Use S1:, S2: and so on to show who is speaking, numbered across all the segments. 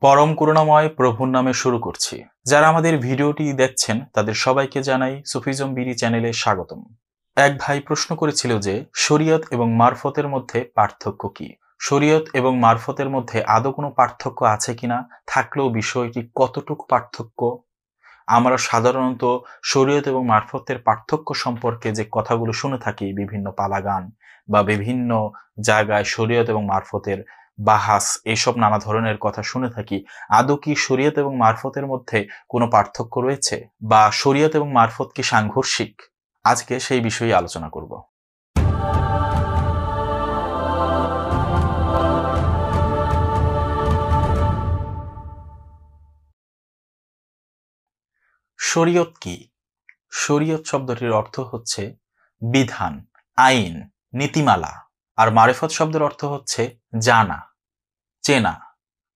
S1: পরম করুণাময় প্রভুর নামে শুরু করছি। যারা আমাদের ভিডিওটি দেখছেন, তাদের সবাইকে জানাই সুফিজম বিডি চ্যানেলে স্বাগতম। এক ভাই প্রশ্ন করেছিল যে, শরীয়ত এবং মারফতের মধ্যে পার্থক্য কি? শরীয়ত এবং মারফতের মধ্যে আদৌ কোনো পার্থক্য আছে কিনা থাকলেও বিষয়টি কতটুকু পার্থক্য? আমরা সাধারণত শরীয়ত এবং মারফতের পার্থক্য সম্পর্কে যে কথাগুলো শুনে থাকি, বিভিন্ন পালাগান বা বিভিন্ন জায়গায় শরীয়ত এবং মারফতের বাহাস এইসব নানা ধরনের কথা শুনে থাকি। আদৌ কি শরীয়ত এবং মারফতের মধ্যে কোনো পার্থক্য রয়েছে? বা শরীয়ত এবং মারফত কি সাংঘর্ষিক? আজকে সেই বিষয়ে আলোচনা করব। শরীয়ত কি? শরীয়ত শব্দটির অর্থ হচ্ছে বিধান, আইন, নীতিমালা। আর মারেফত শব্দের অর্থ হচ্ছে জানা, চেনা।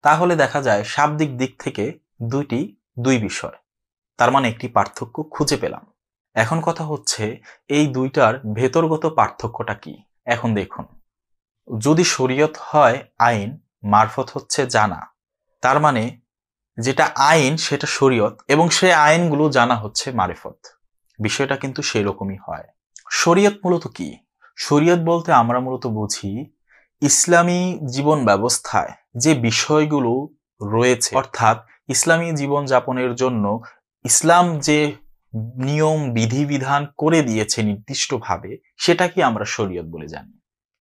S1: তাহলে দেখা যায় শাব্দিক দিক থেকে দুইটি, দুই বিষয়। তার মানে একটি পার্থক্য খুঁজে পেলাম। এখন কথা হচ্ছে এই দুইটার ভেতরগত পার্থক্যটা কি? এখন দেখুন। যদি শরীয়ত হয় আইন, মারফত হচ্ছে জানা। তার মানে যেটা আইন, সেটা শরীয়ত এবং সে আইনগুলো জানা হচ্ছে মারেফত। বিষয়টা কিন্তু সেই রকমই হয়। শরীয়ত মূলত কি? শরীয়ত বলতে আমরা মূলত বুঝি ইসলামী জীবন ব্যবস্থায় যে বিষয়গুলো রয়েছে। অর্থাৎ ইসলামী জীবন যাপনের জন্য ইসলাম যে নিয়ম বিধিবিধান করে দিয়েছে নির্দিষ্টভাবে, সেটাকে আমরা শরীয়ত বলে জানি।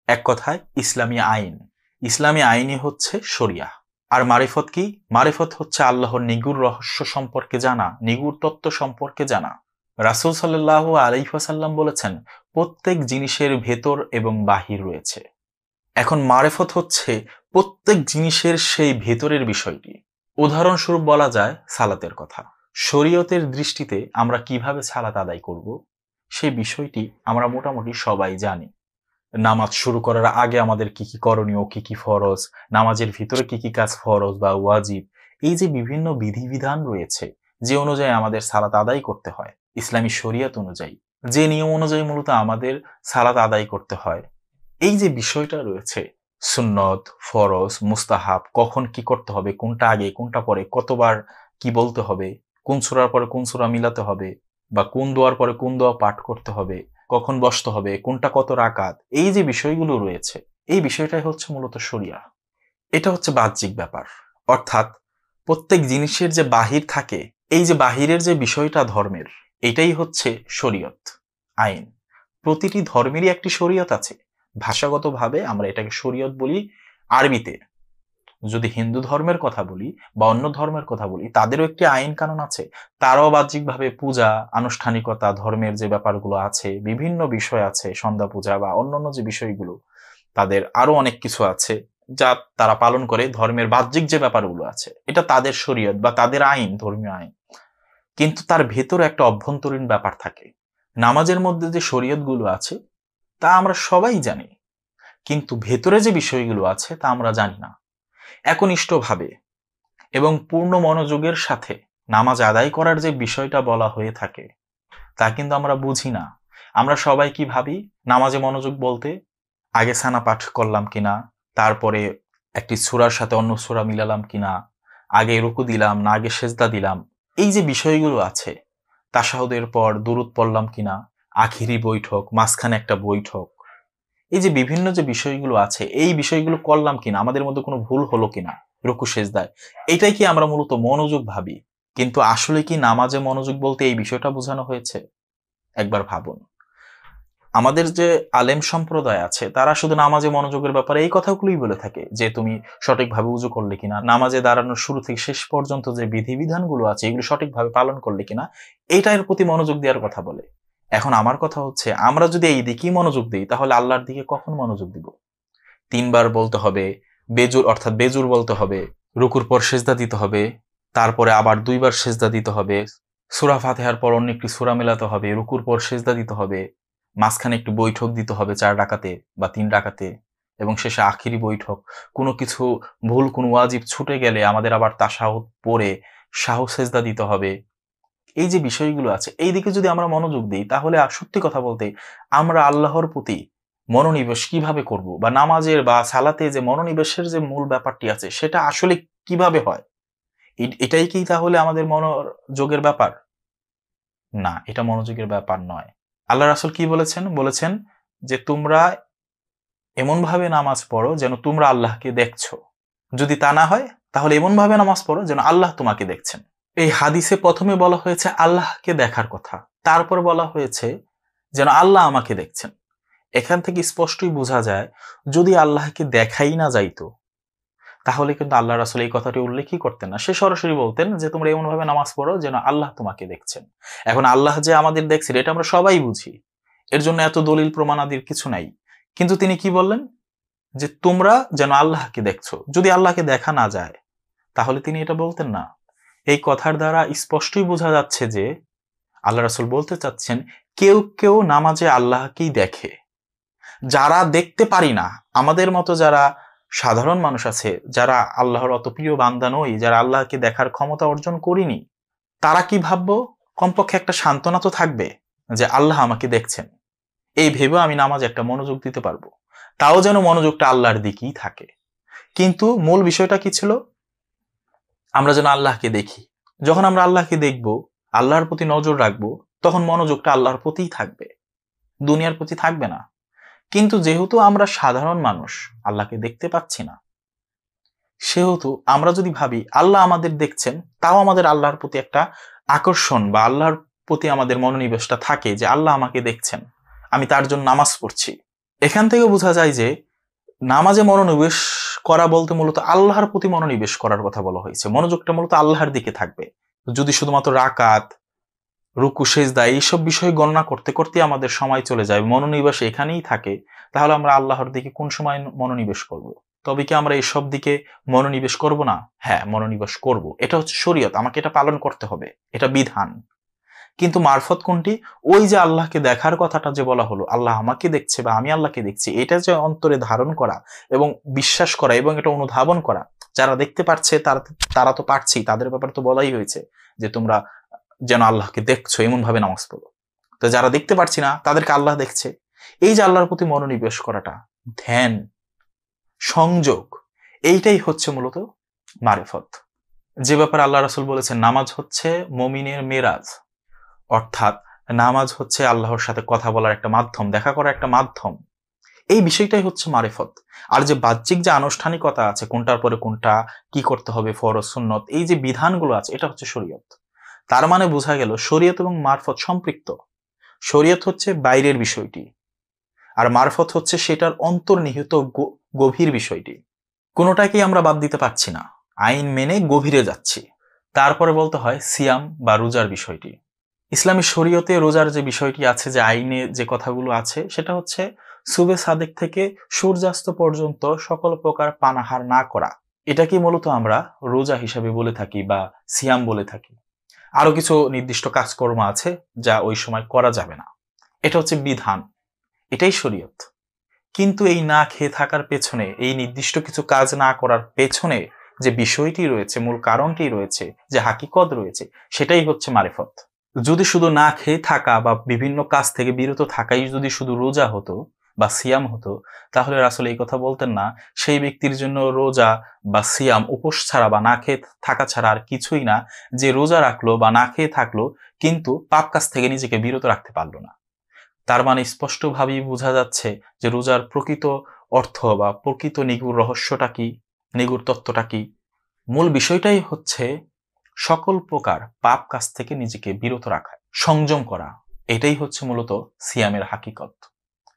S1: এক কথায় ইসলামী আইন। ইসলামী আইনই হচ্ছে শরিয়া। আর মারিফত কি? মারিফত হচ্ছে আল্লাহর নিগুর রহস্য সম্পর্কে জানা, নিগুর তত্ত্ব সম্পর্কে জানা। রাসুল সাল্লাহ আলাইফাসাল্লাম বলেছেন প্রত্যেক জিনিসের ভেতর এবং বাহির রয়েছে। এখন মারেফত হচ্ছে প্রত্যেক জিনিসের সেই ভেতরের বিষয়টি। উদাহরণস্বরূপ বলা যায় সালাতের কথা। শরীয়তের দৃষ্টিতে আমরা কীভাবে সালাত আদায় করব সেই বিষয়টি আমরা মোটামুটি সবাই জানি। নামাজ শুরু করার আগে আমাদের কি কি করণীয়, কি কি ফরজ, নামাজের ভিতরে কি কি কাজ ফরজ বা ওয়াজিব, এই যে বিভিন্ন বিধিবিধান রয়েছে, যে অনুযায়ী আমাদের সালাত আদায় করতে হয়, ইসলামী শরিয়াত অনুযায়ী। যে নিয়ম অনুযায়ী মূলত আমাদের সালাত আদায় করতে হয়। এই যে বিষয়টা রয়েছে, সুন্নত, ফরজ, মুস্তাহাব, কখন কি করতে হবে, কোনটা আগে, কোনটা পরে, কতবার কি বলতে হবে, কোন সুরার পরে কোন সুরা মিলাতে হবে, বা কোন দোয়ার পরে কোন দোয়া পাঠ করতে হবে, কখন বসতে হবে, কোনটা কত রাকাত, এই যে বিষয়গুলো রয়েছে, এই বিষয়টাই হচ্ছে মূলত শরিয়া। এটা হচ্ছে বাহ্যিক ব্যাপার। অর্থাৎ প্রত্যেক জিনিসের যে বাহির থাকে, এই যে বাহিরের যে বিষয়টা ধর্মের এটাই হচ্ছে শরীয়ত। আইন। প্রতিটি ধর্মেরই একটি শরীয়ত আছে। ভাষাগতভাবে আমরা এটাকে শরীয়ত বলি আরবিতে। যদি হিন্দু ধর্মের কথা বলি বা অন্য ধর্মের কথা বলি, তাদেরও একটি আইন কানুন আছে। তারাও বাহ্যিকভাবে পূজা, আনুষ্ঠানিকতা, ধর্মের যে ব্যাপারগুলো আছে, বিভিন্ন বিষয় আছে, সন্ধ্যা পূজা বা অন্যান্য যে বিষয়গুলো, তাদের আরও অনেক কিছু আছে যা তারা পালন করে ধর্মের বাহ্যিক যে ব্যাপারগুলো আছে। এটা তাদের শরীয়ত বা তাদের আইন, ধর্মীয় আইন। কিন্তু তার ভেতরে একটা অভ্যন্তরীণ ব্যাপার থাকে। নামাজের মধ্যে যে শরীয়তগুলো আছে, তা আমরা সবাই জানি। কিন্তু ভেতরে যে বিষয়গুলো আছে, তা আমরা জানি না। একনিষ্ঠভাবে এবং পূর্ণ মনোযোগের সাথে নামাজ আদায় করার যে বিষয়টা বলা হয়ে থাকে, তা কিন্তু আমরা বুঝি না। আমরা সবাই কি ভাবি, নামাজে মনোযোগ বলতে আগে সানা পাঠ করলাম কিনা, তারপরে একটি সুরার সাথে অন্য সুরা মিলালাম কিনা, আগে রুকু দিলাম না, আগে সেজদা দিলাম এই যে বিষয়গুলো আছে, তাসাহুদের পর দূরত পড়লাম কিনা, আখিরি বৈঠক, মাঝখানে একটা বৈঠক, এই যে বিভিন্ন যে বিষয়গুলো আছে, এই বিষয়গুলো করলাম কিনা, আমাদের মধ্যে কোনো ভুল হলো কিনা, রুকু সেজদায়, এটাই কি আমরা মূলত মনোযোগ ভাবি? কিন্তু আসলে কি নামাজে মনোযোগ বলতে এই বিষয়টা বোঝানো হয়েছে? একবার ভাবুন। আমাদের যে আলেম সম্প্রদায় আছে, তারা শুধু নামাজে মনোযোগের ব্যাপারে এই কথাগুলোই বলে থাকে যে, তুমি সঠিকভাবে উজু করলে কিনা, নামাজে দাঁড়ানোর শুরু থেকে শেষ পর্যন্ত যে বিধিবিধানগুলো আছে, এগুলো সঠিকভাবে পালন করলে কিনা এইটার প্রতি মনোযোগ দেওয়ার কথা বলে। এখন আমার কথা হচ্ছে, আমরা যদি এই দিকেই মনোযোগ দিই, তাহলে আল্লাহর দিকে কখন মনোযোগ দিব? তিনবার বলতে হবে, বেজুর, অর্থাৎ বেজুর বলতে হবে, রুকুর পর সেজদা দিতে হবে, তারপরে আবার দুইবার সেজদা দিতে হবে, সুরা ফাতেহার পর অন্য একটি সুরা মেলাতে হবে, রুকুর পর সেজদা দিতে হবে মাঝখানে একটু বৈঠক দিতে হবে চার ডাকাতে বা তিন ডাকাতে এবং শেষে আখিরি বৈঠক। কোনো কিছু ভুল, কোনো ওয়াজিব ছুটে গেলে আমাদের আবার তাসাহুদ পরে সাহু সেজদা দিতে হবে। এই যে বিষয়গুলো আছে, এই দিকে যদি আমরা মনোযোগ দিই, তাহলে সত্যি কথা বলতে আমরা আল্লাহর প্রতি মনোনিবেশ কীভাবে করব? বা নামাজের বা সালাতে যে মনোনিবেশের যে মূল ব্যাপারটি আছে, সেটা আসলে কীভাবে হয়? এটাই কি তাহলে আমাদের মনোযোগের ব্যাপার? না, এটা মনোযোগের ব্যাপার নয়। আল্লাহ রাসুল কি বলেছেন? বলেছেন যে, তোমরা এমনভাবে নামাজ পড়ো যেন তোমরা আল্লাহকে দেখছ। যদি তা না হয়, তাহলে এমনভাবে নামাজ পড়ো যেন আল্লাহ তোমাকে দেখছেন। এই হাদিসে প্রথমে বলা হয়েছে আল্লাহকে দেখার কথা। তারপর বলা হয়েছে যেন আল্লাহ আমাকে দেখছেন। এখান থেকে স্পষ্টই বোঝা যায়, যদি আল্লাহকে দেখাই না যাইতো তাহলে কিন্তু আল্লাহ রাসুল এই কথাটি উল্লেখই করতেন না। সে সরাসরি বলতেন যে, তোমরা এমনভাবে নামাজ পড়ো যেন আল্লাহ তোমাকে দেখছেন। এখন আল্লাহ যে আমাদের দেখছেন, এটা আমরা সবাই বুঝি। এর জন্য এত দলিল প্রমাণাদির কিছু নাই। কিন্তু তিনি কি বললেন? যে, তোমরা যেন আল্লাহকে দেখছ। যদি আল্লাহকে দেখা না যায়, তাহলে তিনি এটা বলতেন না। এই কথার দ্বারা স্পষ্টই বোঝা যাচ্ছে যে, আল্লাহ রাসুল বলতে চাচ্ছেন, কেউ কেউ নামাজে আল্লাহকেই দেখে। যারা দেখতে পারি না, আমাদের মতো যারা সাধারণ মানুষ আছে যারা আল্লাহর অত প্রিয় বান্দা নই, যারা আল্লাহকে দেখার ক্ষমতা অর্জন করিনি, তারা কি ভাববো? কমপক্ষে একটা সান্ত্বনা তো থাকবে যে আল্লাহ আমাকে দেখছেন। এই ভেবে আমি নামাজ একটা মনোযোগ দিতে পারব। তাও যেন মনোযোগটা আল্লাহর দিকেই থাকে। কিন্তু মূল বিষয়টা কি ছিল? আমরা যেন আল্লাহকে দেখি। যখন আমরা আল্লাহকে দেখব, আল্লাহর প্রতি নজর রাখব, তখন মনোযোগটা আল্লাহর প্রতিই থাকবে। দুনিয়ার প্রতি থাকবে না। কিন্তু যেহেতু আমরা সাধারণ মানুষ, আল্লাহকে দেখতে পাচ্ছি না। সেহেতু আমরা যদি ভাবি, আল্লাহ আমাদের দেখছেন, তাও আমাদের আল্লাহর প্রতি একটা আকর্ষণ বা আল্লাহর প্রতি আমাদের মনোনিবেশটা থাকে যে আল্লাহ আমাকে দেখছেন, আমি তার জন্য নামাজ পড়ছি। এখান থেকে বোঝা যায় যে নামাজে মনোনিবেশ করা বলতে মূলত আল্লাহর প্রতি মনোনিবেশ করার কথা বলা হয়েছে। মনোযোগটা মূলত আল্লাহর দিকে থাকবে। যদি শুধুমাত্র রাকাত রুকু, সেজদা, এইসব বিষয় গণনা করতে করতে আমাদের সময় চলে যায়। মনোনিবেশ এখানেই থাকে। তাহলে আমরা আল্লাহর দিকে কোন সময় মনোনিবেশ করব। তবে কি আমরা এসব দিকে মনোনিবেশ করব না? হ্যাঁ মনোনিবেশ করব। এটা হচ্ছে শরীয়ত। আমাকে এটা পালন করতে হবে। এটা বিধান। কিন্তু মারফত কোনটি? ওই যে আল্লাহকে দেখার কথাটা যে বলা হলো, আল্লাহ আমাকে দেখছে বা আমি আল্লাহকে দেখছি, এটা যে অন্তরে ধারণ করা এবং বিশ্বাস করা এবং এটা অনুধাবন করা, যারা দেখতে পারছে তারা তারা তো পারছেই। তাদের ব্যাপারে তো বলাই হয়েছে যে তোমরা যেন আল্লাহকে দেখছ এমন ভাবে নামাজ পড়ো। তো যারা দেখতে পারছি না, তাদেরকে আল্লাহ দেখছে। এই যে আল্লাহর প্রতি মনোনিবেশ করাটা, ধ্যান, সংযোগ, এইটাই হচ্ছে মূলত মারেফত। যে ব্যাপারে আল্লাহ রাসুল বলেছেন, নামাজ হচ্ছে মমিনের মেরাজ। অর্থাৎ নামাজ হচ্ছে আল্লাহর সাথে কথা বলার একটা মাধ্যম, দেখা করার একটা মাধ্যম। এই বিষয়টাই হচ্ছে মারেফত। আর যে বাহ্যিক যে আনুষ্ঠানিকতা আছে, কোনটার পরে কোনটা, কি করতে হবে, ফরজ, সুন্নত, এই যে বিধানগুলো আছে, এটা হচ্ছে শরীয়ত। তার মানে বোঝা গেল শরীয়ত এবং মারফত সম্পৃক্ত। শরীয়ত হচ্ছে বাইরের বিষয়টি, আর মারফত হচ্ছে সেটার অন্তর্নিহিত গভীর বিষয়টি। কোনোটাকেই আমরা বাদ দিতে পারছি না, আইন মেনে গভীরে যাচ্ছি। তারপরে বলতে হয় সিয়াম বা রোজার বিষয়টি। ইসলামী শরীয়তে রোজার যে বিষয়টি আছে, যে আইনে যে কথাগুলো আছে, সেটা হচ্ছে সুবে সাদেক থেকে সূর্যাস্ত পর্যন্ত সকল প্রকার পানাহার না করা। এটাকে মূলত আমরা রোজা হিসাবে বলে থাকি বা সিয়াম বলে থাকি? আরও কিছু নির্দিষ্ট কাজকর্ম আছে যা ওই সময় করা যাবে না। এটা হচ্ছে বিধান। এটাই শরীয়ত। কিন্তু এই না খেয়ে থাকার পেছনে, এই নির্দিষ্ট কিছু কাজ না করার পেছনে যে বিষয়টি রয়েছে, মূল কারণটি রয়েছে, যে হাকিকত রয়েছে, সেটাই হচ্ছে মারেফত। যদি শুধু না খেয়ে থাকা বা বিভিন্ন কাজ থেকে বিরত থাকাই যদি শুধু রোজা হতো বা সিয়াম হতো, তাহলে আসলে এই কথা বলতেন না। সেই ব্যক্তির জন্য রোজা বা সিয়াম উপোস ছাড়া বা না খেয়ে থাকা ছাড়া আর কিছুই না। যে রোজা রাখল বা না খেয়ে থাকল, কিন্তু পাপ কাজ থেকে নিজেকে বিরত রাখতে পারল না। তার মানে স্পষ্টভাবেই বোঝা যাচ্ছে যে রোজার প্রকৃত অর্থ বা প্রকৃত নিগুর রহস্যটা কি, নিগুর তত্ত্বটা কি। মূল বিষয়টাই হচ্ছে সকল প্রকার পাপ কাজ থেকে নিজেকে বিরত রাখা, সংযম করা। এটাই হচ্ছে মূলত সিয়ামের হাকিকত।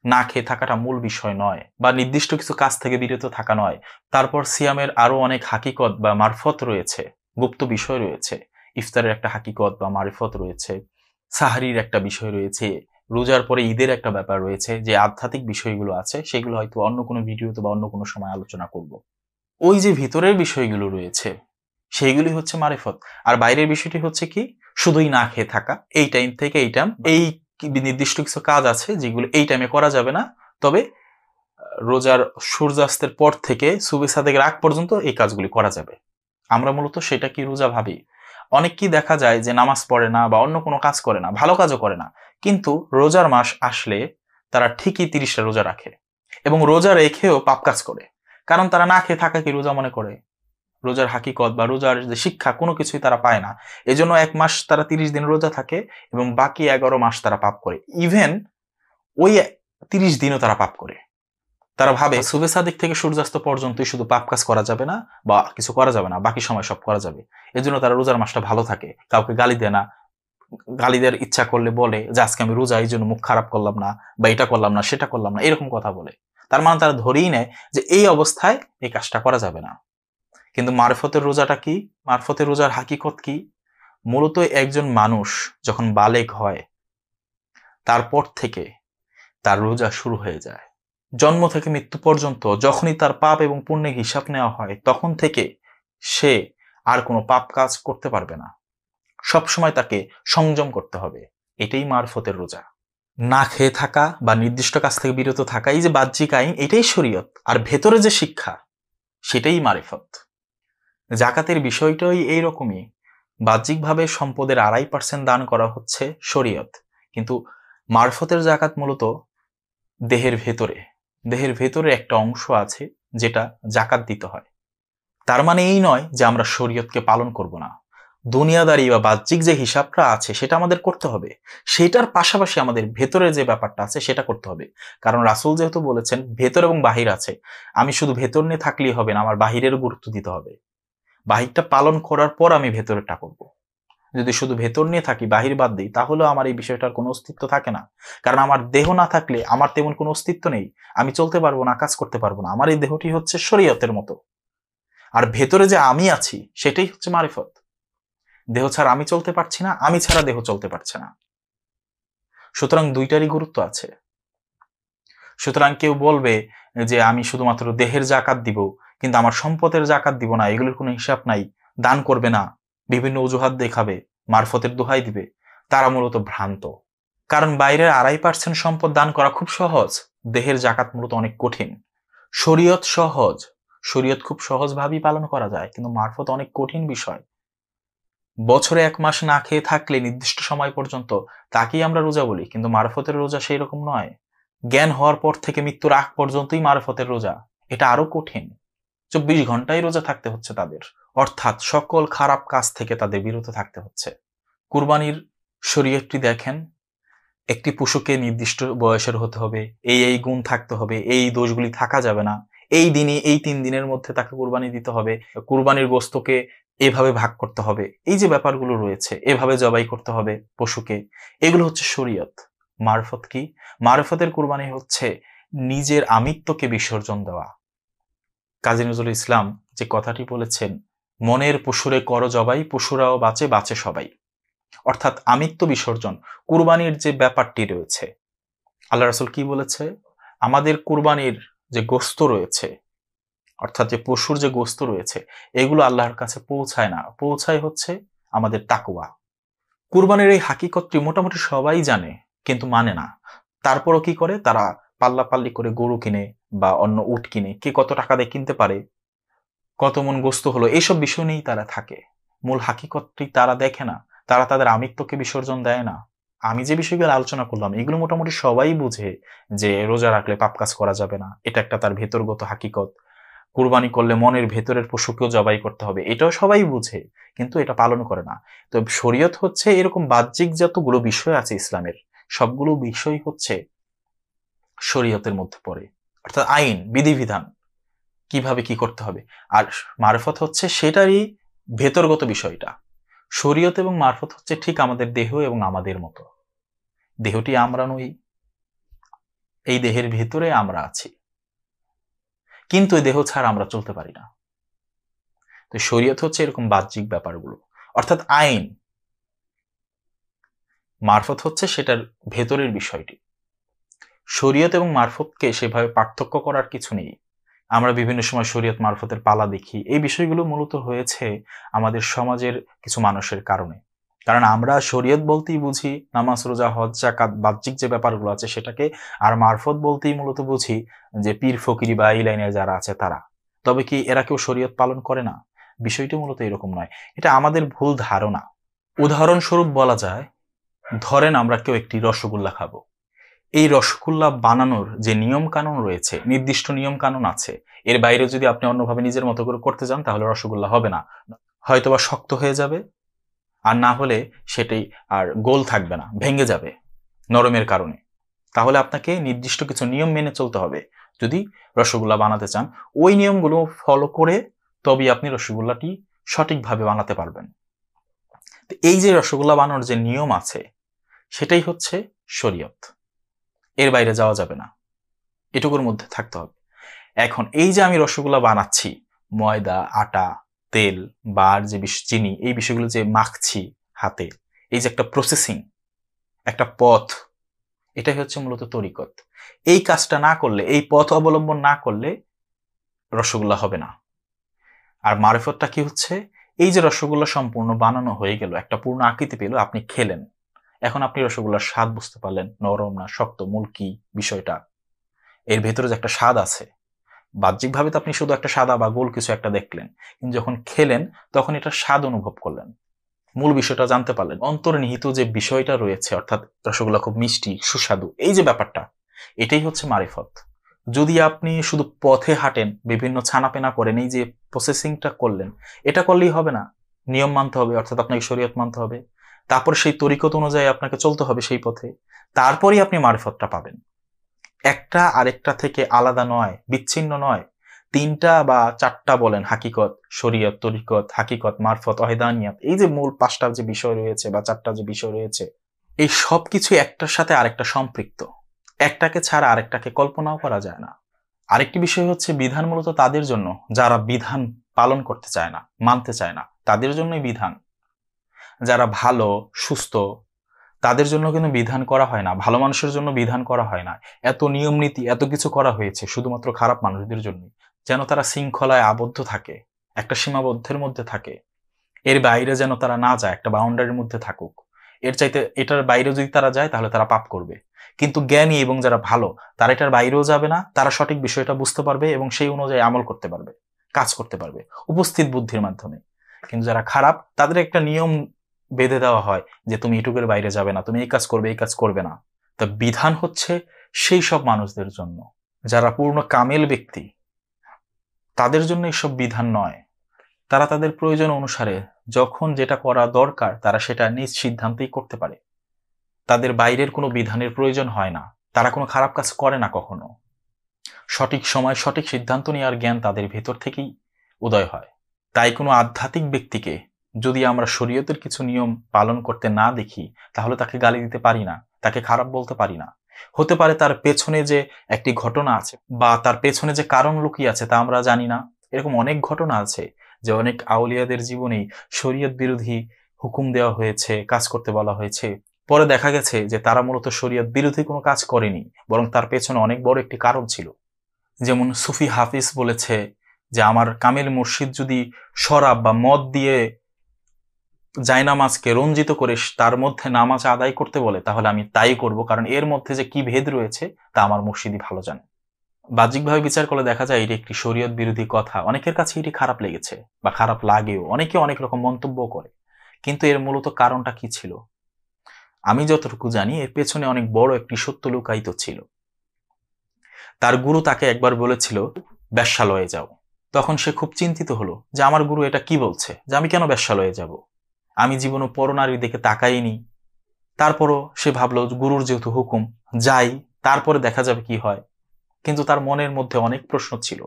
S1: না খেয়ে থাকাটা মূল বিষয় নয় বা নির্দিষ্ট কিছু কাজ থেকে বিরত থাকা নয়। তারপর সিয়ামের আরও অনেক হাকিকত বা মারফত রয়েছে, গুপ্ত বিষয় রয়েছে। ইফতারের একটা হাকিকত বা মারফত রয়েছে, সাহারির একটা বিষয় রয়েছে, রোজার পরে ঈদের একটা ব্যাপার রয়েছে, যে আধ্যাত্মিক বিষয়গুলো আছে, সেগুলো হয়তো অন্য কোনো ভিডিওতে বা অন্য কোনো সময় আলোচনা করব। ওই যে ভিতরের বিষয়গুলো রয়েছে, সেইগুলি হচ্ছে মারেফত। আর বাইরের বিষয়টি হচ্ছে কি? শুধুই না খেয়ে থাকা, এই টাইম থেকে এই টাইম এই নির্দিষ্ট কিছু কাজ আছে যেগুলো এই টাইমে করা যাবে না? তবে রোজার সূর্যাস্তের পর থেকে সুবে সাদেকের আগ পর্যন্ত এই কাজগুলি করা যাবে। আমরা মূলত সেটা কি রোজা ভাবি? অনেক কি দেখা যায় যে নামাজ পড়ে না বা অন্য কোনো কাজ করে না, ভালো কাজও করে না। কিন্তু রোজার মাস আসলে তারা ঠিকই তিরিশটা রোজা রাখে এবং রোজা রেখেও পাপ কাজ করে। কারণ তারা না খেয়ে থাকা কি রোজা মনে করে? রোজার হাকিকত বা রোজার যে শিক্ষা কোনো কিছুই তারা পায় না। এজন্য এক মাস তারা তিরিশ দিন রোজা থাকে এবং বাকি এগারো মাস তারা পাপ করে। ইভেন ওই তিরিশ দিনও তারা পাপ করে। তারা ভাবে সুবে সাদিক থেকে সূর্যাস্ত পর্যন্তই শুধু পাপ কাজ করা যাবে না বা কিছু করা যাবে না বাকি সময় সব করা যাবে। এজন্য তারা রোজার মাসটা ভালো থাকে। কাউকে গালি দেয় না। গালি দেওয়ার ইচ্ছা করলে বলে যে আজকে আমি রোজা এই জন্য মুখ খারাপ করলাম না বা এটা করলাম না সেটা করলাম না। এরকম কথা বলে। তার মানে তারা ধরেই নেয় যে এই অবস্থায় এই কাজটা করা যাবে না। কিন্তু মারফতের রোজাটা কি? মারফতের রোজার হাকিকত কি? মূলত একজন মানুষ যখন বালেক হয়, তারপর থেকে তার রোজা শুরু হয়ে যায়। জন্ম থেকে মৃত্যু পর্যন্ত যখনই তার পাপ এবং পুণ্যের হিসাব নেওয়া হয়, তখন থেকে সে আর কোনো পাপ কাজ করতে পারবে না। সবসময় তাকে সংযম করতে হবে। এটাই মারফতের রোজা। না খেয়ে থাকা বা নির্দিষ্ট কাজ থেকে বিরত থাকা, এই যে বাহ্যিক আইন, এটাই শরীয়ত। আর ভেতরে যে শিক্ষা, সেটাই মারেফত। জাকাতের বিষয়টাই এইরকমই। বাহ্যিকভাবে সম্পদের আড়াই পার্সেন্ট দান করা হচ্ছে শরীয়ত। কিন্তু মারফতের জাকাত মূলত দেহের ভেতরে। দেহের ভেতরে একটা অংশ আছে যেটা জাকাত দিতে হয়। তার মানে এই নয় যে আমরা শরীয়তকে পালন করব না। দুনিয়াদারি বা বাহ্যিক যে হিসাবটা আছে সেটা আমাদের করতে হবে। সেটার পাশাপাশি আমাদের ভেতরে যে ব্যাপারটা আছে সেটা করতে হবে। কারণ রাসুল যেহেতু বলেছেন, ভেতর এবং বাহির আছে। আমি শুধু ভেতর নিয়ে থাকলেই হবে না, আমার বাহিরেরও গুরুত্ব দিতে হবে। বাহিরটা পালন করার পর আমি ভেতরেরটা করব। যদি শুধু ভেতর নিয়ে থাকি, বাহির বাদ দিই, তাহলেও আমার এই বিষয়টার কোনো অস্তিত্ব থাকে না। কারণ আমার দেহ না থাকলে আমার তেমন কোনো অস্তিত্ব নেই। আমি চলতে পারব না, কাজ করতে পারব না। আমার এই দেহটি হচ্ছে শরীয়তের মতো। আর ভেতরে যে আমি আছি, সেটাই হচ্ছে মারিফত। দেহ ছাড়া আমি চলতে পারছি না, আমি ছাড়া দেহ চলতে পারছে না। সুতরাং দুইটারই গুরুত্ব আছে। সুতরাং কেউ বলবে যে, আমি শুধুমাত্র দেহের জাকাত দিব কিন্তু আমার সম্পদের জাকাত দিব না, এগুলোর কোনো হিসাব নাই, দান করবে না, বিভিন্ন অজুহাত দেখাবে, মারফতের দোহাই দিবে, তারা মূলত ভ্রান্ত। কারণ বাইরের আড়াই পার্সেন্ট সম্পদ দান করা খুব সহজ, দেহের জাকাত মূলত অনেক কঠিন। শরীয়ত সহজ, শরীয়ত খুব সহজভাবেই পালন করা যায়, কিন্তু মারফত অনেক কঠিন বিষয়। বছরে এক মাস না খেয়ে থাকলে নির্দিষ্ট সময় পর্যন্ত তাকেই আমরা রোজা বলি, কিন্তু মারফতের রোজা সেই রকম নয়। জ্ঞান হওয়ার পর থেকে মৃত্যুর আগ পর্যন্তই মারফতের রোজা, এটা আরও কঠিন। চব্বিশ ঘন্টাই রোজা থাকতে হচ্ছে তাদের। অর্থাৎ সকল খারাপ কাজ থেকে তাদের বিরত থাকতে হচ্ছে। কুরবানির শরীয়তটি দেখেন, একটি পশুকে নির্দিষ্ট বয়সের হতে হবে, এই এই গুণ থাকতে হবে, এই দোষগুলি থাকা যাবে না, এই দিনে এই তিন দিনের মধ্যে তাকে কুরবানি দিতে হবে, কুরবানির গোস্তকে এভাবে ভাগ করতে হবে। এই যে ব্যাপারগুলো রয়েছে, এভাবে জবাই করতে হবে পশুকে। এগুলো হচ্ছে শরীয়ত। মারফত কি? মারফতের কুরবানি হচ্ছে নিজের আমিত্বকে বিসর্জন দেওয়া। কাজী নজরুল ইসলাম যে কথাটি বলেছেন, মনের পশুরে কর জবাই, পশুরাও বাঁচে বাঁচে সবাই। অর্থাৎ আমিত্ব বিসর্জন, কুরবানির যে ব্যাপারটি রয়েছে। আল্লাহ রাসুল কি বলেছে? আমাদের কুরবানির যে গোস্ত রয়েছে, অর্থাৎ যে পশুর যে গোস্ত রয়েছে, এগুলো আল্লাহর কাছে পৌঁছায় না। পৌঁছায় হচ্ছে আমাদের তাকুয়া কুরবানির এই হাকিকতটি মোটামুটি সবাই জানে, কিন্তু মানে না। তারপরও কি করে? তারা পাল্লা পাল্লি করে গরু কিনে বা অন্য উট কিনে কে কত টাকা দিয়ে কিনতে পারে, কত মন গোস্ত হলো এইসব বিষয় নিয়েই তারা থাকে। মূল হাকিকতটি তারা দেখে না, তারা তাদের আমিত্বকে বিসর্জন দেয় না। আমি যে বিষয়গুলো আলোচনা করলাম, এগুলো মোটামুটি সবাই বুঝে যে রোজা রাখলে পাপ কাজ করা যাবে না। এটা একটা তার ভেতরগত হাকিকত। কুরবানি করলে মনের ভেতরের পশুকেও জবাই করতে হবে, এটাও সবাই বুঝে, কিন্তু এটা পালন করে না। তো শরীয়ত হচ্ছে এরকম বাহ্যিক যতগুলো বিষয় আছে ইসলামের, সবগুলো বিষয় হচ্ছে শরীয়তের মধ্যে পড়ে। অর্থাৎ আইন, বিধিবিধান, কীভাবে কি করতে হবে। আর মারফত হচ্ছে সেটারই ভেতরগত বিষয়টা। শরীয়ত এবং মারফত হচ্ছে ঠিক আমাদের দেহ এবং আমাদের মতো। দেহটি আমরা নই, এই দেহের ভেতরে আমরা আছি। কিন্তু এই দেহ ছাড়া আমরা চলতে পারি না। তো শরীয়ত হচ্ছে এরকম বাহ্যিক ব্যাপারগুলো। অর্থাৎ আইন, মারফত হচ্ছে সেটার ভেতরের বিষয়টি। শরীয়ত এবং মারফতকে সেভাবে পার্থক্য করার কিছু নেই। আমরা বিভিন্ন সময় শরীয়ত, মারফতের পালা দেখি। এই বিষয়গুলো মূলত হয়েছে আমাদের সমাজের কিছু মানুষের কারণে। কারণ আমরা শরীয়ত বলতেই বুঝি, নামাজ, রোজা, হজ জাকাত বাহ্যিক যে ব্যাপারগুলো আছে সেটাকে, আর মারফত বলতেই মূলত বুঝি যে পীর, ফকিরি বা এই লাইনে যারা আছে তারা। তবে কি এরা কেউ শরীয়ত পালন করে না? বিষয়টি মূলত এরকম নয়। এটা আমাদের ভুল ধারণা। উদাহরণস্বরূপ বলা যায়, ধরেন আমরা কেউ একটি রসগোল্লা খাব। এই রসগোল্লা বানানোর যে নিয়ম কানুন রয়েছে, নির্দিষ্ট নিয়ম কানুন আছে, এর বাইরে যদি আপনি অন্যভাবে নিজের মতো করে করতে যান তাহলে রসগোল্লা হবে না। হয়তোবা শক্ত হয়ে যাবে, আর না হলে সেটাই আর গোল থাকবে না, ভেঙে যাবে নরমের কারণে। তাহলে আপনাকে নির্দিষ্ট কিছু নিয়ম মেনে চলতে হবে। যদি রসগোল্লা বানাতে চান, ওই নিয়মগুলো ফলো করে তবেই আপনি রসগোল্লাটি সঠিকভাবে বানাতে পারবেন। এই যে রসগোল্লা বানানোর যে নিয়ম আছে, সেটাই হচ্ছে শরীয়ত। এর বাইরে যাওয়া যাবে না। এটুকুর মধ্যে থাকতে হবে। এখন এই যে আমি রসগোল্লা বানাচ্ছি, ময়দা, আটা, তেল বা যে চিনি, এই বিষয়গুলো যে মাখছি হাতে, এই যে একটা প্রসেসিং একটা পথ, এটাই হচ্ছে মূলত তরিকত। এই কাজটা না করলে, এই পথ অবলম্বন না করলে রসগোল্লা হবে না। আর মারেফতটা কি হচ্ছে? এই যে রসগোল্লা সম্পূর্ণ বানানো হয়ে গেল, একটা পূর্ণ আকৃতি পেল, আপনি খেলেন। এখন আপনি রসগোল্লার স্বাদ বুঝতে পারলেন, নরম না, শক্ত, মূল কি বিষয়টা? এর ভেতরে যে একটা স্বাদ আছে, বাহ্যিকভাবে তো আপনি শুধু একটা সাদা বা গোল কিছু একটা দেখলেন, কিন্তু যখন খেলেন, তখন এটা স্বাদ অনুভব করলেন। মূল বিষয়টা জানতে পারলেন। অন্তর্নিহিত যে বিষয়টা রয়েছে, অর্থাৎ রসগোল্লা খুব মিষ্টি, সুস্বাদু, এই যে ব্যাপারটা, এটাই হচ্ছে মারিফত। যদি আপনি শুধু পথে হাঁটেন, বিভিন্ন ছানাপেনা করেন, এই যে প্রসেসিংটা করলেন, এটা করলেই হবে না। নিয়ম মানতে হবে, অর্থাৎ আপনাকে শরীয়ত মানতে হবে। তারপর সেই তরিকত অনুযায়ী আপনাকে চলতে হবে সেই পথে। তারপরেই আপনি মারিফতটা পাবেন। একটা আরেকটা থেকে আলাদা নয়, বিচ্ছিন্ন নয়। তিনটা বা চারটা বলেন হাকিকত, শরীয়ত, তরিকত, হাকিকত, মারফত, অহেদানিয়াত। এই যে মূল পাঁচটা যে বিষয় রয়েছে বা চারটা যে বিষয় রয়েছে, এই সব কিছু একটার সাথে আরেকটা সম্পৃক্ত। একটাকে ছাড়া আরেকটাকে কল্পনাও করা যায় না। আরেকটি বিষয় হচ্ছে বিধান মূলত তাদের জন্য, যারা বিধান পালন করতে চায় না, মানতে চায় না, তাদের জন্যই বিধান। যারা ভালো, সুস্থ, তাদের জন্য কিন্তু বিধান করা হয় না। ভালো মানুষের জন্য বিধান করা হয় না। এত নিয়ম নীতি, এত কিছু করা হয়েছে শুধুমাত্র খারাপ মানুষদের জন্য যেন তারা শৃঙ্খলায় আবদ্ধ থাকে, একটা সীমাবদ্ধের মধ্যে থাকে। এর বাইরে যেন তারা না যায়, একটা বাউন্ডারির মধ্যে থাকুক। এর চাইতে এটার বাইরে যদি তারা যায়, তাহলে তারা পাপ করবে। কিন্তু জ্ঞানী এবং যারা ভালো, তারা এটার বাইরেও যাবে না। তারা সঠিক বিষয়টা বুঝতে পারবে এবং সেই অনুযায়ী আমল করতে পারবে, কাজ করতে পারবে, উপস্থিত বুদ্ধির মাধ্যমে। কিন্তু যারা খারাপ, তাদের একটা নিয়ম বেঁধে দেওয়া হয় যে তুমি এটুকুর বাইরে যাবে না, তুমি এই কাজ করবে, এই কাজ করবে না। তা বিধান হচ্ছে সেই সব মানুষদের জন্য। যারা পূর্ণ কামেল ব্যক্তি, তাদের জন্য এইসব বিধান নয়। তারা তাদের প্রয়োজন অনুসারে যখন যেটা করা দরকার, তারা সেটা নিজ সিদ্ধান্তেই করতে পারে। তাদের বাইরের কোনো বিধানের প্রয়োজন হয় না। তারা কোনো খারাপ কাজ করে না কখনো। সঠিক সময় সঠিক সিদ্ধান্ত নেওয়ার জ্ঞান তাদের ভেতর থেকেই উদয় হয়। তাই কোনো আধ্যাত্মিক ব্যক্তিকে যদি আমরা শরীয়তের কিছু নিয়ম পালন করতে না দেখি, তাহলে তাকে গালি দিতে পারি না, তাকে খারাপ বলতে পারি না। হতে পারে তার পেছনে যে একটি ঘটনা আছে বা তার পেছনে যে কারণ লুকিয়ে আছে তা আমরা জানি না। এরকম অনেক ঘটনা আছে যে অনেক আউলিয়াদের জীবনেই শরীয়ত বিরোধী হুকুম দেওয়া হয়েছে, কাজ করতে বলা হয়েছে। পরে দেখা গেছে যে তারা মূলত শরীয়ত বিরোধী কোনো কাজ করেনি, বরং তার পেছনে অনেক বড় একটি কারণ ছিল। যেমন সুফি হাফিজ বলেছে যে, আমার কামেল মুর্শিদ যদি শরাব বা মদ দিয়ে জায়নামাজকে রঞ্জিত করে তার মধ্যে নামাজ আদায় করতে বলে, তাহলে আমি তাই করব, কারণ এর মধ্যে যে কি ভেদ রয়েছে, তা আমার মুর্শিদি ভালো জানে। বাহ্যিকভাবে বিচার করলে দেখা যায় এটি একটি শরীয়ত বিরোধী কথা। অনেকের কাছে এটি খারাপ লেগেছে বা খারাপ লাগেও, অনেকে অনেক রকম মন্তব্য করে। কিন্তু এর মূলত কারণটা কি ছিল? আমি যতটুকু জানি, এর পেছনে অনেক বড় একটি সত্য লুকায়িত ছিল। তার গুরু তাকে একবার বলেছিল, ব্যবসালয়ে যাও। তখন সে খুব চিন্তিত হলো যে, আমার গুরু এটা কি বলছে? যে, আমি কেন ব্যবসালয়ে যাব? আমি জীবনে পরনারীর দিকে তাকাইনি। তারপরও সে ভাবলো, গুরুর যেহেতু হুকুম, যাই, তারপরে দেখা যাবে কি হয়। কিন্তু তার মনের মধ্যে অনেক প্রশ্ন ছিল।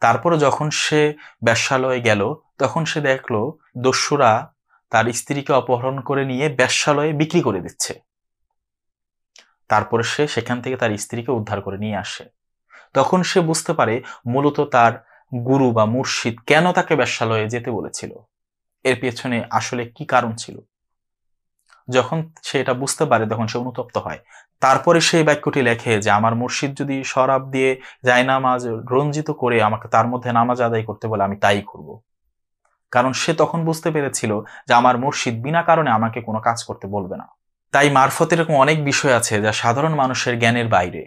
S1: তারপরে যখন সে ব্যবসালয়ে গেল, তখন সে দেখল, দস্যুরা তার স্ত্রীকে অপহরণ করে নিয়ে ব্যবসালয়ে বিক্রি করে দিচ্ছে। তারপরে সে সেখান থেকে তার স্ত্রীকে উদ্ধার করে নিয়ে আসে। তখন সে বুঝতে পারে, মূলত তার গুরু বা মুর্শিদ কেন তাকে ব্যবসালয়ে যেতে বলেছিল। এর পেছনে আসলে কি কারণ ছিল? যখন সে এটা বুঝতে পারে, তখন সে অনুতপ্ত হয়। তারপরে সেই বাক্যটি লেখে যে, আমার মুর্শিদ যদি শরাব দিয়ে যায় নামাজ রঞ্জিত করে আমাকে তার মধ্যে নামাজ আদায় করতে বলে, আমি তাই করব। কারণ সে তখন বুঝতে পেরেছিল যে, আমার মুর্শিদ বিনা কারণে আমাকে কোনো কাজ করতে বলবে না। তাই মারফত এরকম অনেক বিষয় আছে যা সাধারণ মানুষের জ্ঞানের বাইরে।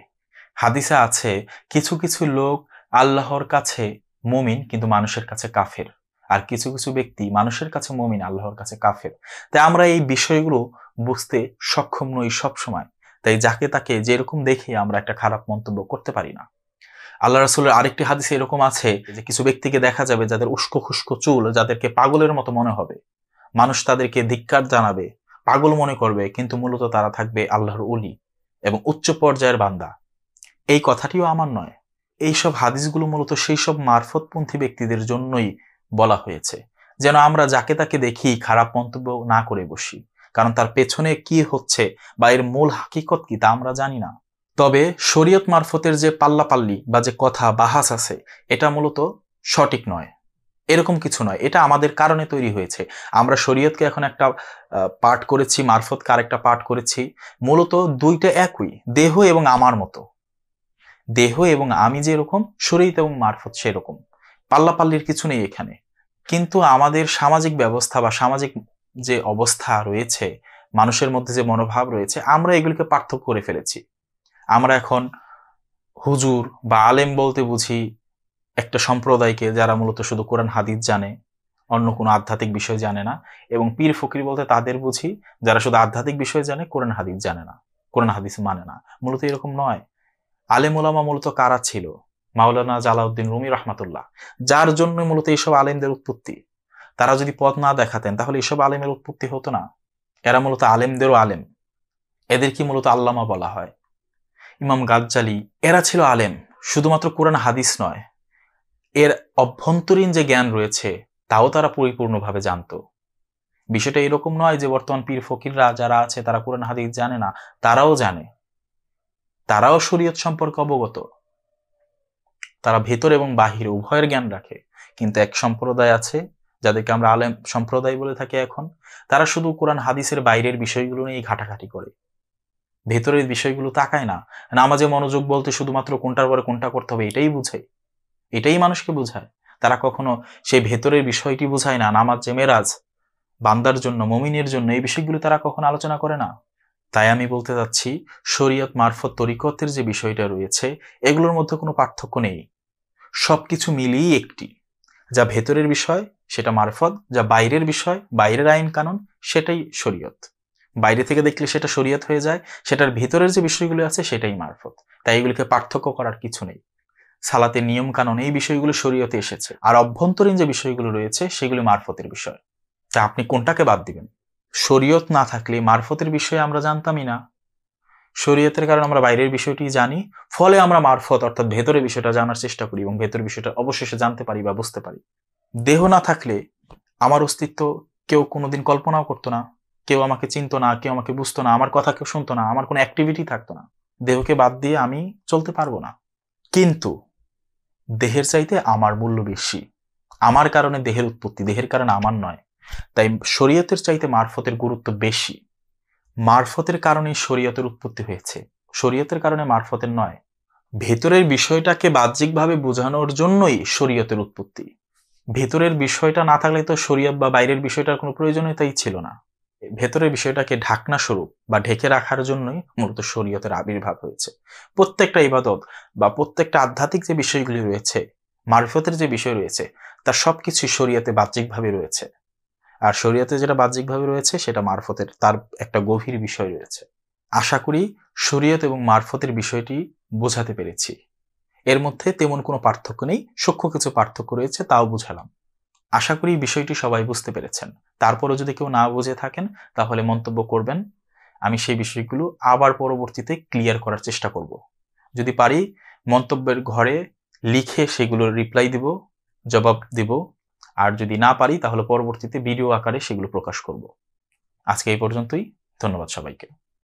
S1: হাদিসা আছে, কিছু কিছু লোক আল্লাহর কাছে মুমিন, কিন্তু মানুষের কাছে কাফের। আর কিছু কিছু ব্যক্তি মানুষের কাছে মমিন, আল্লাহর কাছে কাফের। তাই আমরা এই বিষয়গুলো বুঝতে সক্ষম নই সবসময়। তাই যাকে তাকে যেরকম দেখে আমরা একটা খারাপ মন্তব্য করতে পারি না। আল্লাহ রাসুলের আরেকটি হাদিসে এরকম আছে যে কিছু ব্যক্তিকে দেখা যাবে যাদের উস্কো খুস্কো চুল, যাদেরকে পাগলের মতো মনে হবে। মানুষ তাদেরকে ধিক্কার জানাবে, পাগল মনে করবে, কিন্তু মূলত তারা থাকবে আল্লাহর উলি এবং উচ্চ পর্যায়ের বান্দা। এই কথাটিও আমার নয়। এইসব হাদিসগুলো মূলত সেই সব মারফতপন্থী ব্যক্তিদের জন্যই বলা হয়েছে, যেন আমরা যাকে তাকে দেখি খারাপ মন্তব্য না করে বসি। কারণ তার পেছনে কি হচ্ছে বা এর মূল হাকিকত কি তা আমরা জানি না। তবে শরীয়ত মারফতের যে পাল্লাপাল্লি বা যে কথা বাহাস আছে, এটা মূলত সঠিক নয়। এরকম কিছু নয়। এটা আমাদের কারণে তৈরি হয়েছে। আমরা শরীয়তকে এখন একটা পাঠ করেছি, মারফতকে আরেকটা পাঠ করেছি। মূলত দুইটা একই, দেহ এবং আমার মতো। দেহ এবং আমি যেরকম শরীর এবং মারফত সেরকম। পাল্লাপাল্লির কিছু নেই এখানে। কিন্তু আমাদের সামাজিক ব্যবস্থা বা সামাজিক যে অবস্থা রয়েছে, মানুষের মধ্যে যে মনোভাব রয়েছে, আমরা এগুলিকে পার্থক্য করে ফেলেছি। আমরা এখন হুজুর বা আলেম বলতে বুঝি একটা সম্প্রদায়কে যারা মূলত শুধু কোরআন, হাদিস জানে, অন্য কোনো আধ্যাত্মিক বিষয় জানে না, এবং পীর ফকির বলতে তাদের বুঝি যারা শুধু আধ্যাত্মিক বিষয় জানে, কোরআন, হাদিস জানে না, কোরআন, হাদিস মানে না। মূলত এরকম নয়। আলেম ওলামা মূলত কারা ছিল? মাওলানা জালাউদ্দিন রুমি রহমাতুল্লাহ, যার জন্য মূলত এইসব আলেমদের উৎপত্তি। তারা যদি পথ না দেখাতেন, তাহলে এইসব আলেমের উৎপত্তি হতো না। এরা মূলত আলেমদেরও আলেম। এদের কি মূলত আল্লামা বলা হয়। ইমাম গাজ্জালি, এরা ছিল আলেম, শুধুমাত্র কোরআন হাদিস নয়। এর অভ্যন্তরীণ যে জ্ঞান রয়েছে, তাও তারা পরিপূর্ণভাবে জানত। বিষয়টা এরকম নয় যে বর্তমান পীর ফকিররা যারা আছে, তারা কোরআন হাদিস জানে না, তারাও জানে। তারাও শরীয়ত সম্পর্কে অবগত। তারা ভেতর এবং বাহির উভয়ের জ্ঞান রাখে। কিন্তু এক সম্প্রদায় আছে, যাদেরকে আমরা আলেম সম্প্রদায় বলে থাকি এখন, তারা শুধু কোরআন, হাদিসের বাইরের বিষয়গুলো নিয়ে ঘাটাঘাটি করে। ভেতরের বিষয়গুলো তাকায় না। নামাজে মনোযোগ বলতে শুধুমাত্র কোনটার পরে কোনটা করতে হবে এটাই বুঝে। এটাই মানুষকে বোঝায়। তারা কখনো সেই ভেতরের বিষয়টি বোঝায় না। নামাজ যে মেরাজ, বান্দার জন্য, মমিনের জন্য, এই বিষয়গুলো তারা কখনো আলোচনা করে না। তাই আমি বলতে চাচ্ছি শরীয়ত মারফত তরিকতের যে বিষয়টা রয়েছে, এগুলোর মধ্যে কোনো পার্থক্য নেই। সবকিছু মিলিয়েই একটি। যা ভেতরের বিষয়, সেটা মারফত, যা বাইরের বিষয়, বাইরের আইন কানুন, সেটাই শরীয়ত। বাইরে থেকে দেখলে সেটা শরীয়ত হয়ে যায়, সেটার ভেতরের যে বিষয়গুলো আছে, সেটাই মারফত। তাই এগুলিকে পার্থক্য করার কিছু নেই। সালাতের নিয়ম কানুন এই বিষয়গুলো শরীয়তে এসেছে। আর অভ্যন্তরীণ যে বিষয়গুলো রয়েছে, সেগুলি মারফতের বিষয়। তা আপনি কোনটাকে বাদ দিবেন? শরীয়ত না থাকলে মারফতের বিষয়ে আমরা জানতামই না। শরীয়তের কারণে আমরা বাইরের বিষয়টি জানি, ফলে আমরা মারফত অর্থাৎ ভেতরের বিষয়টা জানার চেষ্টা করি এবং ভেতরের বিষয়টা অবশেষে জানতে পারি বা বুঝতে পারি। দেহ না থাকলে আমার অস্তিত্ব কেউ কোনোদিন কল্পনাও করতো না, কেউ আমাকে চিনতো না, কেউ আমাকে বুঝতো না, আমার কথা কেউ শুনতো না, আমার কোনো অ্যাক্টিভিটি থাকতো না। দেহকে বাদ দিয়ে আমি চলতে পারব না। কিন্তু দেহের চাইতে আমার মূল্য বেশি। আমার কারণে দেহের উৎপত্তি, দেহের কারণে আমার নয়। তাই শরীয়তের চাইতে মারফতের গুরুত্ব বেশি। মারফতের কারণে শরীয়তের উৎপত্তি হয়েছে। শরীয়তের কারণে মারফতের নয়। ভেতরের বিষয়টাকে বাহ্যিকভাবে বোঝানোর জন্যই শরীয়তের উৎপত্তি। ভেতরের বিষয়টা না থাকলে তো শরীয়ত বা বাইরের বিষয়টার কোনো প্রয়োজনীয়তাই ছিল না। ভেতরের বিষয়টাকে ঢাকনা স্বরূপ বা ঢেকে রাখার জন্যই মূলত শরীয়তের আবির্ভাব হয়েছে। প্রত্যেকটা ইবাদত বা প্রত্যেকটা আধ্যাত্মিক যে বিষয়গুলি রয়েছে, মারফতের যে বিষয় রয়েছে তার সবকিছু শরীয়তে বাহ্যিকভাবে রয়েছে। আর শরীয়তে যেটা বাহ্যিকভাবে রয়েছে সেটা মারফতের, তার একটা গভীর বিষয় রয়েছে। আশা করি শরীয়ত এবং মারফতের বিষয়টি বোঝাতে পেরেছি। এর মধ্যে তেমন কোনো পার্থক্য নেই, সূক্ষ্ম কিছু পার্থক্য রয়েছে তাও বুঝালাম। আশা করি বিষয়টি সবাই বুঝতে পেরেছেন। তারপরও যদি কেউ না বুঝে থাকেন, তাহলে মন্তব্য করবেন। আমি সেই বিষয়গুলো আবার পরবর্তীতে ক্লিয়ার করার চেষ্টা করব। যদি পারি, মন্তব্যের ঘরে লিখে সেগুলোর রিপ্লাই দিব, জবাব দিব। আর যদি না পারি, তাহলে পরবর্তীতে ভিডিও আকারে সেগুলো প্রকাশ করব। আজকে এই পর্যন্তই। ধন্যবাদ সবাইকে।